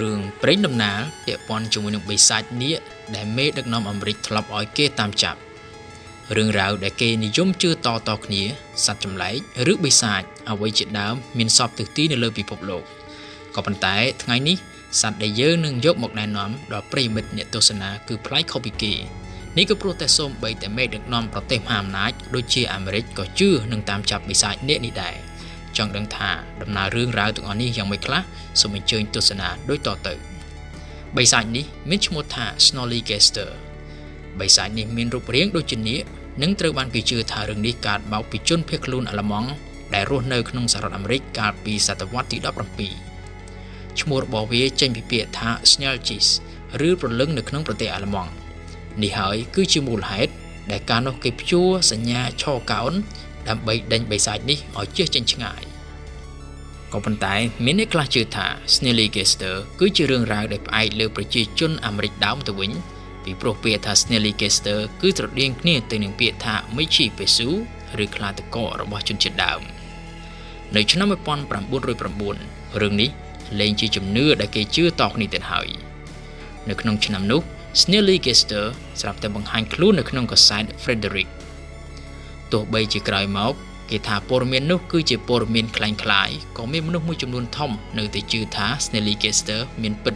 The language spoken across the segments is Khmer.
រឿងព្រេងដំណាលពាក់ព័ន្ធជាមួយនឹងបិសាចនាគដែលមេដឹកនាំអាមេរិកធ្លាប់ឲ្យគេតាមចាប់រឿងរ៉ាវដែលគេនិយមជឿតតគ្នាសត្វចម្លែកឬបិសាចអ្វីជាដើមមានសពទិសទីនៅលើពិភពលោកក៏ប៉ុន្តែថ្ងៃនេះសត្វដែលយើងនឹងយកមកណែនាំដល់ប្រិយមិត្តអ្នកទស្សនាគឺប្លែកខុសពីគេនេះក៏ព្រោះតែសូមបីតែមេដឹកនាំប្រទេសមហាអំណាចដូចជាអាមេរិកក៏ជឿនឹងតាមចាប់បិសាចនាគនេះដែរ ចង់ដឹងថាដំណើររឿងរ៉ាវទាំងអស់នេះយ៉ាងម៉េចខ្លះសូមអញ្ជើញទស្សនាដូចតទៅបិសាចនេះមានឈ្មោះថា Snollygaster បិសាចនេះមានរូបរាងដូចជានាគនិងត្រូវបានគេជឿថារឿងនេះកើតបោកពីជនភៀសខ្លួនអាល្លឺម៉ង់ដែលរស់នៅក្នុងសហរដ្ឋអាមេរិកកាលពីសតវត្សទី17ឈ្មោះរបស់វាចេញពីពាក្យថា Snelchis ឬប្រលឹងនៅក្នុងប្រទេសអាល្លឺម៉ង់នេះហើយគឺជាមូលហេតុដែលកាលនោះគេព្យួរសញ្ញាឆកោនដើម្បីដេញបិសាចនេះឲ្យជះចេញឆ្ងាយ ក៏ប៉ុន្តែមានអ្នកខ្លះជឿថា Snellygaster គឺជារឿងរ៉ាវដែលផ្អែកលើប្រជាជនអាមេរិកដើមទៅវិញពីព្រោះពាក្យថា Snellygaster គឺស្រដៀងគ្នាទៅនឹងពាក្យថា Michi Pesu ឬខ្លាតករបស់ជនជាតិដើមនៅឆ្នាំ1909រឿងនេះលែងជាជំនឿដែលគេជឿតគ្នាទៀតហើយនៅក្នុងឆ្នាំនោះ Snellygaster ស្រាប់តែបង្ហាញខ្លួននៅក្នុងកាសែត Frederick ទោះបីជាក្រោយមក គេថាព័ត៌មាននោះគឺជាព័ត៌មានคล้ายៗក៏មានមនុស្សមួយចំនួនធំនៅតែជឿថា Snellygaster មានពិត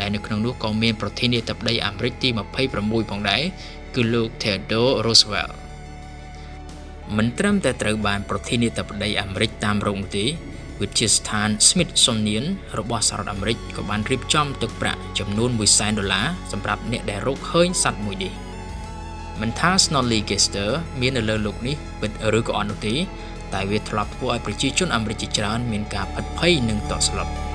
ដែលនៅក្នុងនោះក៏មានប្រធានាធិបតីអាមេរិកទី26ផងដែរគឺលោក Theodore Roosevelt មិនត្រឹមតែត្រូវបានប្រធានាធិបតីអាមេរិកតាមរងទេវិទ្យាស្ថាន Smithsonian របស់សហរដ្ឋអាមេរិកក៏បានរៀបចំទឹកប្រាក់ចំនួន100,000ដុល្លារសម្រាប់អ្នកដែលរកឃើញសត្វមួយនេះ មិនថា Snollygaster មាននៅលើលោកនេះពិតឬក៏អត់នោះទេតែវាធ្លាប់ធ្វើឲ្យប្រជាជនអាមេរិកជាច្រើនមានការផិតភ័យនិងតក់ស្លុត។